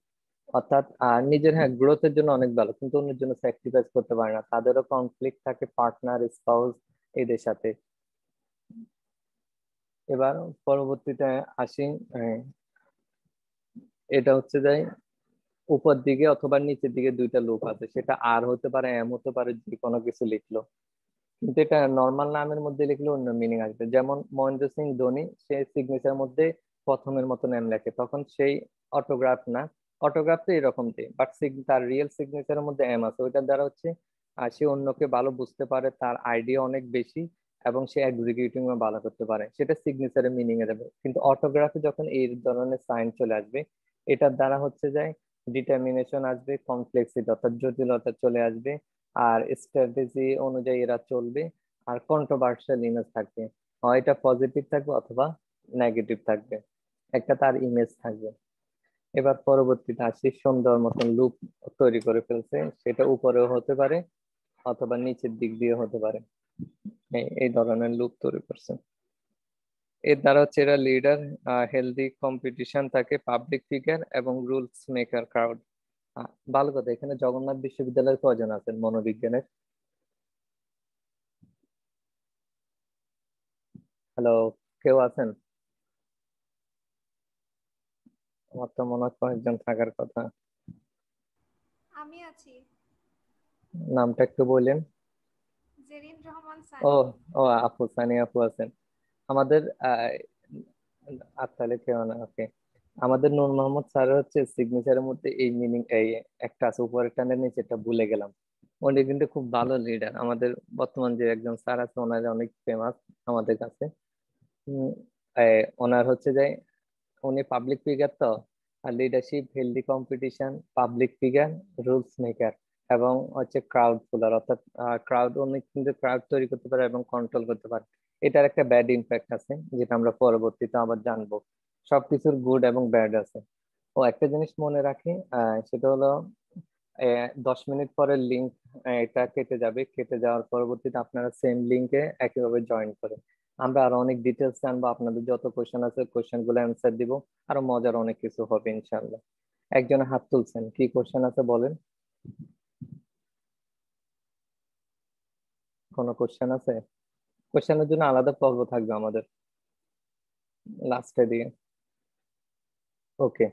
অর্থাৎ আহ, নিজের হ্যাঁ গ্রোথের জন্য অনেক ভালো কিন্তু অন্যের জন্য স্যাক্রিফাইস করতে পারে না। তাদেরও কনফ্লিক্ট থাকে পার্টনার স্পাউস এদের সাথে। এবার পরবর্তীতে আসি এটা হচ্ছে যে উপর দিকে অথবা নিচের দিকে দুইটা লুপ আছে। সেটা আর হতে পারে এম হতে পারে যে কোনো কিছু লিখলো। কিন্তু এটা নর্মাল নামের মধ্যে লিখলে অন্য মিনিং আসবে। যেমন মহেন্দ্র সিং ধোনি সে সিগনেচার মধ্যে প্রথমের মতো নাম লেখে। তখন সেই অটোগ্রাফ না অটোগ্রাফ তো এরকম দেয় বাট তার রিয়েল সিগনেচারের মধ্যে এম আছে। ওইটার দ্বারা হচ্ছে আহ, সে অন্যকে ভালো বুঝতে পারে তার আইডিয়া অনেক বেশি। এবং সে এক্সিকিউটিভ ভালো করতে পারে। সেটা সিগনেচারের মিনিং এ যাবে কিন্তু অটোগ্রাফে যখন এই ধরনের সাইন চলে আসবে, এটার দ্বারা হচ্ছে যায় ডিটারমিনেশন আসবে কমপ্লেক্সিটি অর্থাৎ জটিলতা চলে আসবে, আর স্ট্র্যাটেজি অনুযায়ী এরা চলবে, আর কন্ট্রোভার্সিয়াল ইমেজ থাকবে। হয় এটা পজিটিভ থাকবে অথবা নেগেটিভ থাকবে। একটা তার ইমেজ থাকবে। এবার পরবর্তীতে আসি, সুন্দর মতন লুপ তৈরি করে ফেলছে। সেটা উপরেও হতে পারে অথবা নিচের দিক দিয়ে হতে পারে। এই- ধরনের লুপ তৈরি করছে এর দ্বারা হচ্ছে এরা লিডার হেলদি কম্পিটিশন থাকে পাবলিক ফিগার এবং রুলস মেকার ক্রাউড ভালো কথা এখানে জগন্নাথ বিশ্ববিদ্যালয়ের কজন আছেন মনোবিজ্ঞানের? হ্যালো কেউ আছেন? আমার তো মনে হয় কয়েকজন থাকার কথা। আমি আছি। নামটা একটু বললেন। জেরিন রহমান ও ও আপু সানি আপু আছেন। আমাদের আর কেউ না ওকে আমাদের নূর মোহাম্মদ স্যার হচ্ছে সিগনেচারের মধ্যে এই মিনিং এই একটা আছে উপরের টানের নিচে এটা ভুলে গেলাম। উনি কিন্তু খুব ভালো লিডার আমাদের বর্তমান যে একজন স্যার আছে ওনার অনেক ফেমাস আমাদের কাছে। ওনার হচ্ছে যে উনি পাবলিক ফিগার তো। আর leadership healthy competition public figure rules maker এবং হচ্ছে ক্রাউড ফুলার অর্থাৎ ক্রাউড উনি কিন্তু ক্রাউড তৈরি করতে পারে এবং কন্ট্রোল করতে পারে। এটার একটা ব্যাড ইম্প্যাক্ট আছে, যেটা আমরা পরবর্তীতে আবার জানব। সবকিছুর গুড এবং ব্যাড আছে। ও, একটা জিনিস মনে রাখি সেটা হলো দশ মিনিট পরে লিঙ্ক এটা কেটে যাবে। কেটে যাওয়ার পরবর্তীতে আপনারা সেম লিঙ্কে একইভাবে জয়েন করে। আমরা আরও অনেক ডিটেলস জানব, আপনাদের যত কোশ্চেন আছে কোশ্চেনগুলো অ্যান্সার দিব। আরও মজার অনেক কিছু হবে ইনশাল্লাহ একজন হাত তুলছেন, কি কোশ্চেন আছে বলেন? কোনো কোশ্চেন আছে? কোশ্চেনের জন্য আলাদা পর্ব থাকবে আমাদের। লাস্টে দিয়ে। ওকে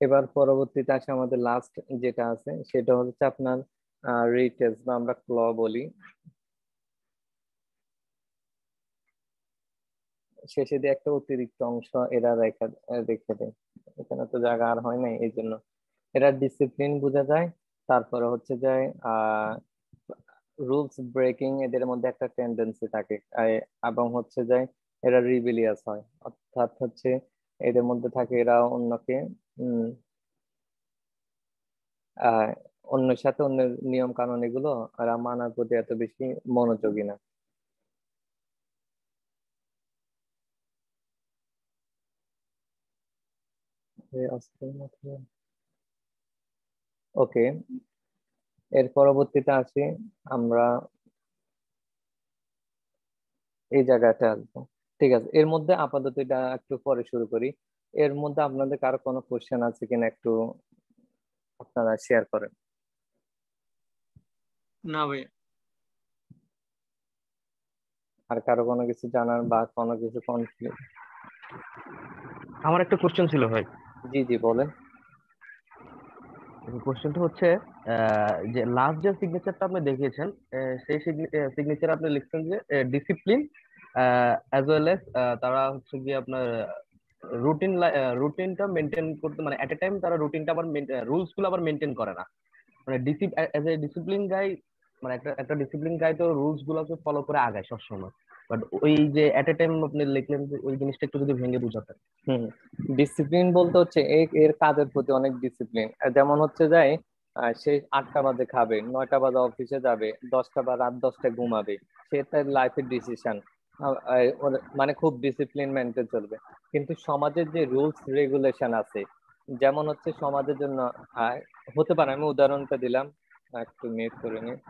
এবার পরবর্তীতে আসে আমাদের লাস্ট যেটা আছে, সেটা হচ্ছে আপনার রিটেস্ট বা আমরা ক্ল বলি। শেষে দিয়ে একটা অতিরিক্ত অংশ এরা রেখে রেখে দেয়। এখানে তো জায়গা আর হয় নাই এই জন্য এরা ডিসিপ্লিন বোঝা যায়, তারপরে হচ্ছে যে আহ রুলস ব্রেকিং এদের মধ্যে একটা টেন্ডেন্সি থাকে। এবং হচ্ছে যে এরা রিবিলিয়াস হয়। অর্থাৎ হচ্ছে এদের মধ্যে থাকে এরা অন্যকে অন্যের সাথে অন্যের নিয়ম কানুন এগুলো এরা মানার প্রতি এত বেশি মনোযোগী না। ওকে। এর পরবর্তীতে আসি আমরা এই জায়গাটা আসব। ঠিক আছে এর মধ্যে আপাতত এটা একটু পরে শুরু করি। এর মধ্যে আপনাদের কারও কোনো কোশ্চেন আছে কিনা একটু আপনারা শেয়ার করেন। না ভাই আর কারও কোনো কিছু জানার বা কোনো কিছু কনফ্লিক্ট আমার একটা কোশ্চেন ছিল ভাই। জি জি বলেন। কোশ্চেনটা হচ্ছে যে লাস্ট যে সিগনেচারটা আপনি দেখিয়েছেন সেই সিগনেচার আপনি লিখছেন যে ডিসিপ্লিন অ্যাজ ওয়েল এস তারা হচ্ছে গিয়ে আপনার রুটিন রুটিনটা মেনটেন করতে মানে এট এ টাইম তারা রুটিনটা আবার রুলসগুলো আবার মেনটেন করে না। মানে ডিসিপ এ ডিসিপ্লিন গাই মানে একটা একটা ডিসিপ্লিন গাই তো রুলস গুলোকে ফলো করে আগায় সবসময়। বাট ওই যে এট এ টাইম আপনি লিখলেন ওই জিনিসটা একটু যদি ভেঙে বুঝাতেন। হুম ডিসিপ্লিন বলতে হচ্ছে এর কাজের প্রতি অনেক ডিসিপ্লিন যেমন হচ্ছে আহ, সে আটটা বাজে খাবে নয়টা বাজে অফিসে যাবে দশটা বা রাত দশটায় ঘুমাবে সে তার লাইফের ডিসিশন মানে খুব ডিসিপ্লিন মেনটেন চলবে। কিন্তু সমাজের যে রুলস রেগুলেশন আছে যেমন হচ্ছে সমাজের জন্য হতে পারে আমি উদাহরণটা দিলাম একটু মিউট করে নিই আহ,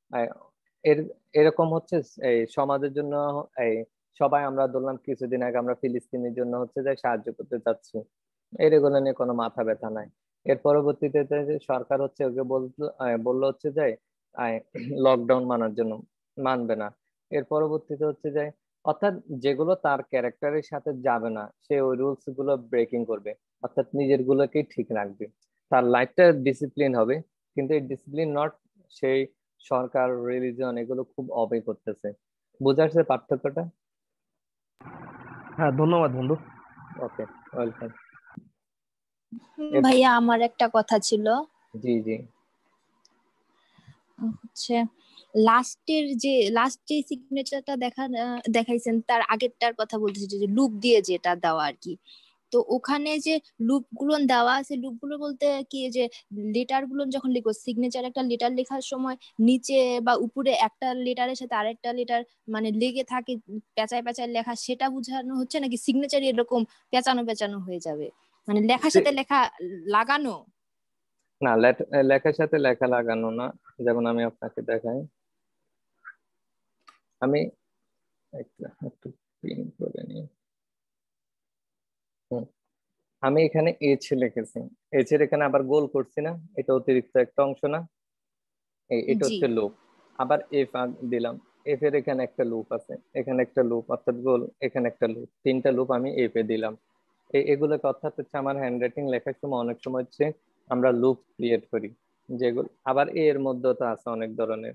এর এরকম হচ্ছে, এই সমাজের জন্য, এই সবাই আমরা ধরলাম কিছুদিন আগে আমরা ফিলিস্তিনের জন্য হচ্ছে যে সাহায্য করতে চাচ্ছি। এগুলো নিয়ে কোনো মাথা ব্যথা নাই। এর পরবর্তীতে সরকার হচ্ছে ওকে বলল হচ্ছে যে লকডাউন মানার জন্য, মানবে না। এর পরবর্তীতে হচ্ছে যে, অর্থাৎ যেগুলো তার ক্যারেক্টারের সাথে যাবে না, সে ওই রুলসগুলো ব্রেকিং করবে। অর্থাৎ নিজের গুলোকেই ঠিক রাখবে। তার লাইফটা ডিসিপ্লিন হবে, কিন্তু এই ডিসিপ্লিন নট সেই সরকার রিলিজন এগুলো খুব অবে করতেছে। বোঝা যাচ্ছে পার্থক্যটা? হ্যাঁ ধন্যবাদ বন্ধু। ওকে ওয়েলকাম ভাইয়া আমার একটা কথা ছিল। জি জি। হচ্ছে লাস্টের যে লাস্ট যে সিগনেচারটা দেখা আহ, দেখাইছেন তার আগেরটার কথা বলতেছি যে লুপ দিয়ে যেটা দেওয়া আর কি। তো ওখানে যে লুপগুলো দেওয়া আছে লুপগুলো বলতে কি যে লেটারগুলো যখন লিখব সিগনেচার একটা লেটার লেখার সময় নিচে বা উপরে একটা লেটারের সাথে আরেকটা লেটার মানে লেগে থাকে পেঁচায় পেঁচায় লেখা সেটা বোঝানো হচ্ছে নাকি সিগনেচার এরকম পেঁচানো পেঁচানো হয়ে যাবে? মানে লেখার সাথে লেখা লাগানো? না লেখার সাথে লেখা লাগানো না যেমন আমি আপনাকে দেখাই। আমি একটু একটু print করে নিই। আমি এখানে এইচ লিখেছি। এইচ এর এখানে আবার গোল করছি না এটা অতিরিক্ত একটা অংশ না। এটা হচ্ছে লুপ আবার এফ দিলাম। এফ এর এখানে একটা লুপ আছে। এখানে একটা লুপ অর্থাৎ গোল এখানে একটা লুপ তিনটা লুপ আমি এফ এ দিলাম। এগুলোকে অর্থাৎ হচ্ছে আমার হ্যান্ড রাইটিং লেখার সময় অনেক সময় হচ্ছে আমরা লুপ ক্রিয়েট করি। যেগুলো আবার এ এর মধ্যে তো আছে অনেক ধরনের।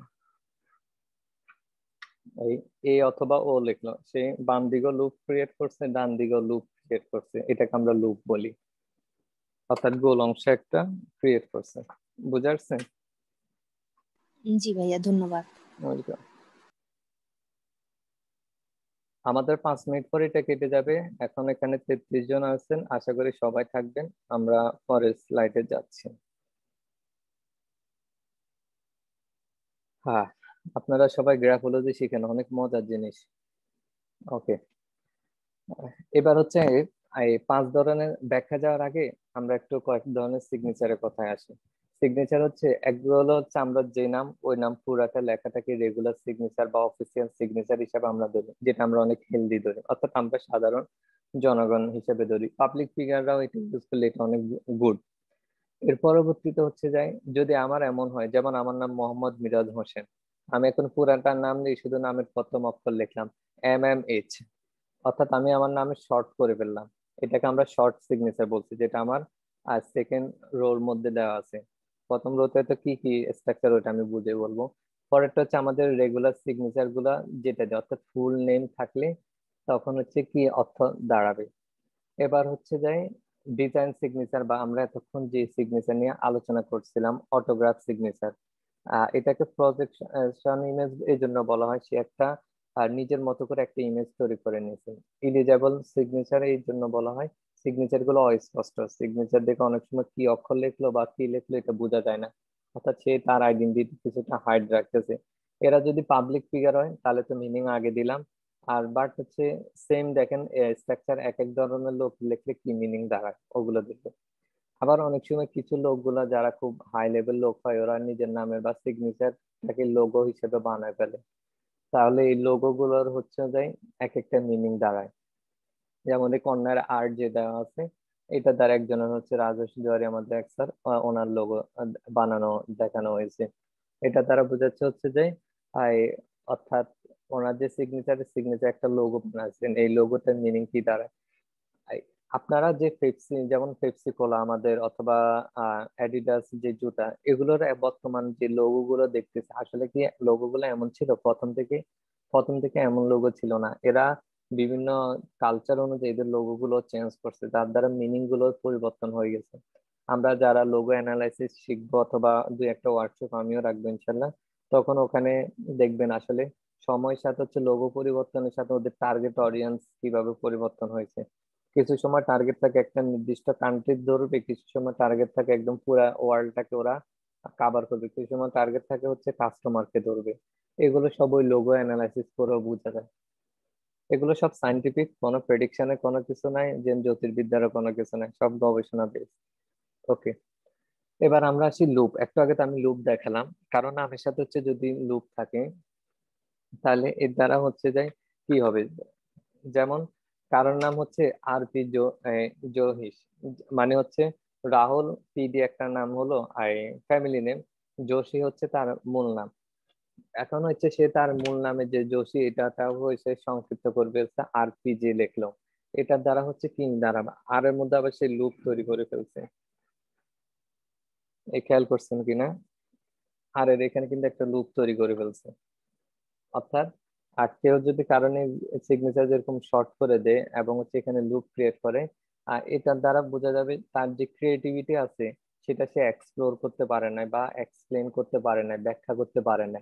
এই এ অথবা ও লিখলো। সে বাম দিকেও লুপ ক্রিয়েট করছে ডান দিকেও লুপ ক্রিয়েট করছে এটাকে আমরা লুপ বলি। অর্থাৎ গোল অংশ একটা ক্রিয়েট করছে। বুঝা জি ভাইয়া ধন্যবাদ। আমাদের পাঁচ মিনিট পরে এটা কেটে যাবে। এখন এখানে তেত্রিশ জন আছেন আশা করি সবাই থাকবেন। আমরা পরের স্লাইডে যাচ্ছি। হ্যাঁ আপনারা সবাই গ্রাফোলজি শিখেন অনেক মজার জিনিস। ওকে এবার হচ্ছে পাঁচ ধরনের ব্যাখ্যা যাওয়ার আগে আমরা একটু কয়েক ধরনের সিগনেচারের কথায় আসি। সিগনেচার হচ্ছে একগুলো হচ্ছে আমরা যে নাম, ওই নাম পুরাটা লেখাটাকে রেগুলার সিগনেচার বা অফিসিয়াল সিগনেচার হিসাবে আমরা ধরি, যেটা আমরা অনেক হেলদি ধরি। অর্থাৎ আমরা সাধারণ জনগণ হিসেবে ধরি। পাবলিক ফিগাররাও এটা ইউজ করলে এটা অনেক গুড এর পরবর্তীতে হচ্ছে যাই, যদি আমার এমন হয়, যেমন আমার নাম মোহাম্মদ মিরাজ হোসেন। আমি এখন পুরাটার নাম নেই, শুধু নামের প্রথম অক্ষর লিখলাম এম এম এইচ অর্থাৎ আমি আমার নামে শর্ট করে ফেললাম। এটাকে আমরা শর্ট সিগনেচার বলছি, যেটা আমার আর সেকেন্ড রোর মধ্যে দেওয়া আছে। প্রথম রোতে তো কি কি স্ট্রাকচার ওটা আমি বুঝে বলব। পরেরটা হচ্ছে আমাদের রেগুলার সিগনেচারগুলা যেটা দেয়, অর্থাৎ ফুল নেম থাকলে তখন হচ্ছে কি অর্থ দাঁড়াবে। এবার হচ্ছে যে ডিজাইন সিগনেচার বা আমরা এতক্ষণ যে সিগনেচার নিয়ে আলোচনা করছিলাম অটোগ্রাফ সিগনেচার এটাকে প্রজেকশন ইমেজ এই জন্য বলা হয়, সে একটা আর নিজের মতো করে একটা ইমেজ তৈরি করে নিয়েছে। ইলিজেবল সিগনেচার এই জন্য বলা হয়। সিগনেচারগুলো অস্পষ্ট। সিগনেচার দেখে অনেক সময় কি অক্ষর লিখলো বা কি লিখলো এটা বোঝা যায় না। অর্থাৎ সে তার আইডেন্টিটি কিছুটা হাইড রাখতেছে। এরা যদি পাবলিক ফিগার হয়, তাহলে তো মিনিং আগে দিলাম। আর বাট হচ্ছে সেম দেখেন স্ট্রাকচার এক এক ধরনের লোক লিখলে কি মিনিং দাঁড়ায় ওগুলো দেখবে আবার অনেক সময় কিছু লোকগুলা যারা খুব হাই লেভেল লোক হয়, ওরা নিজের নামে বা সিগনেচারটাকে লোগো হিসেবে বানায় ফেলে। তাহলে এই লোগো গুলোর হচ্ছে যে এক একটা মিনিং দাঁড়ায়। যেমন এই কর্নার আর্ট যে দেওয়া আছে, এটা দ্বারা একজনের হচ্ছে রাজেশ জোয়ারি আমাদের এক স্যার ওনার লোগো বানানো, দেখানো হয়েছে। এটা দ্বারা বোঝাচ্ছে হচ্ছে যে অর্থাৎ ওনার যে সিগনেচার সিগনেচার একটা লোগো বানাচ্ছেন, এই লোগোটার মিনিং কি দাঁড়ায়? আপনারা যে পেপসি যেমন পেপসি কোলা আমাদের অথবা অ্যাডিডাস যে জুতা, এগুলোর বর্তমান যে লোগো গুলো দেখতেছে, আসলে কি লোগো গুলো এমন ছিল? প্রথম থেকে প্রথম থেকে এমন লোগো ছিল না। এরা বিভিন্ন কালচার অনুযায়ী এদের লোগো গুলো চেঞ্জ করছে, যার দ্বারা মিনিংগুলো পরিবর্তন হয়ে গেছে। আমরা যারা লোগো অ্যানালাইসিস শিখব অথবা দুই একটা ওয়ার্কশপ আমিও রাখব, ইনশাল্লাহ। তখন ওখানে দেখবেন আসলে সময়ের সাথে হচ্ছে লোগো পরিবর্তনের সাথে ওদের টার্গেট অডিয়েন্স কীভাবে পরিবর্তন হয়েছে। কিছু সময় টার্গেট থাকে একটা নির্দিষ্ট কান্ট্রির ধরবে, কিছু সময় টার্গেট থাকে একদম পুরো ওয়ার্ল্ডটাকে ওরা কাভার করবে, কিছু সময় টার্গেট থাকে হচ্ছে কাস্টমারকে ধরবে। এগুলো সব ওই লোগো অ্যানালাইসিস করেও বোঝা যায়। এগুলো সব সাইন্টিফিক কোনো প্রেডিকশনে কোনো কিছু নাই যে জ্যোতির্বিদ্যারও কোনো কিছু নাই, সব গবেষণা বেস ওকে এবার আমরা আসি লুপ একটু আগে তো আমি লুপ দেখালাম, কারণ নামের সাথে হচ্ছে যদি লুপ থাকে, তাহলে এর দ্বারা হচ্ছে যে কি হবে? যেমন কারোর নাম হচ্ছে আর পি জোহিস। মানে হচ্ছে রাহুল, পিডি একটা নাম হলো, আর ফ্যামিলি নেম যোশী হচ্ছে তার মূল নাম। এখন হচ্ছে সে তার মূল নামে যে যোশী এটা হয়েছে সংক্ষিপ্ত করবে আর পি জি লিখলো। এটার দ্বারা হচ্ছে কি দ্বারা, আর এর মধ্যে আবার সে লুপ তৈরি করে ফেলছে। এই খেয়াল করছেন কিনা? আর এর এখানে কিন্তু একটা লুপ তৈরি করে ফেলছে। অর্থাৎ আর কেউ যদি কারণে সিগনেচার যেরকম শর্ট করে দেয় এবং হচ্ছে এখানে লুপ ক্রিয়েট করে আর এটার দ্বারা বোঝা যাবে তার যে ক্রিয়েটিভিটি আছে, সেটা সে এক্সপ্লোর করতে পারে না বা এক্সপ্লেন করতে পারে না ব্যাখ্যা করতে পারে না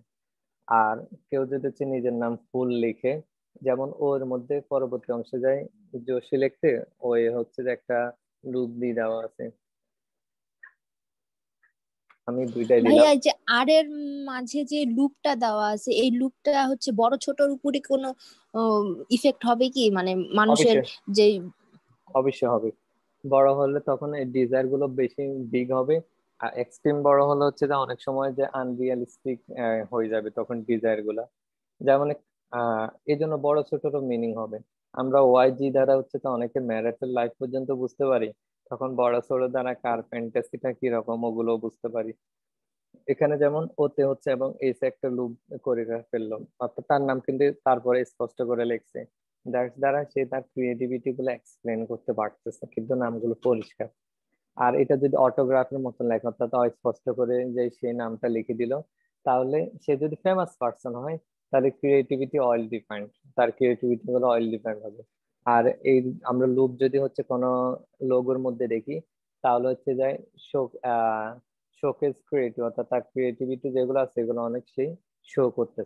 আর কেউ যদি হচ্ছে নিজের নাম ফুল লিখে, যেমন ওর মধ্যে পরবর্তী অংশে যায় যোশী লিখতে ওই হচ্ছে যে একটা লুপ দিয়ে দেওয়া আছে। আমি দুইটাই দিলাম। ভাইয়া যে আর এর মাঝে যে লুপটা দেওয়া আছে এই লুপটা হচ্ছে বড় ছোটর উপরে কোনো ইফেক্ট হবে কি? মানে মানুষের যে অবশ্যই হবে। বড় হলে তখন এই ডিজায়ারগুলো বেশি বিগ হবে। আর এক্সট্রিম বড় হলে হচ্ছে যে অনেক সময় যে আনরিয়ালিস্টিক হয়ে যাবে তখন ডিজায়ারগুলা। যেমন এই জন্য বড় ছোটরও মিনিং হবে। আমরা ওয়াইজি দ্বারা হচ্ছে তো অনেকে ম্যারেটের লাইফ পর্যন্ত বুঝতে পারি। তখন বড় ছোট দ্বারা কার ফ্যান্টাসিটা কি রকম ওগুলো বুঝতে পারি। এখানে যেমন ওতে হচ্ছে এবং এসে একটা লুপ করে ফেলল। অর্থাৎ তার নাম কিন্তু তারপরে স্পষ্ট করে লিখছে। যার দ্বারা সে তার ক্রিয়েটিভিটি গুলো এক্সপ্লেন করতে পারতেছে, কিন্তু নামগুলো পরিষ্কার। আর এটা যদি অটোগ্রাফের মতন লেখা, অর্থাৎ স্পষ্ট করে যে সেই নামটা লিখে দিল, তাহলে সে যদি ফেমাস পার্সন হয়, তাহলে ক্রিয়েটিভিটি অয়েল ডিপেন্ড তার ক্রিয়েটিভিটি গুলো অয়েল ডিপেন্ড হবে। আর এই আমরা লুপ যদি হচ্ছে কোনো লোগোর মধ্যে দেখি, তাহলে হচ্ছে যে শোক শোকেস ক্রিয়েটিভ অর্থাৎ তার ক্রিয়েটিভিটি যেগুলো আছে সেগুলো অনেক সেই শো করতেছে।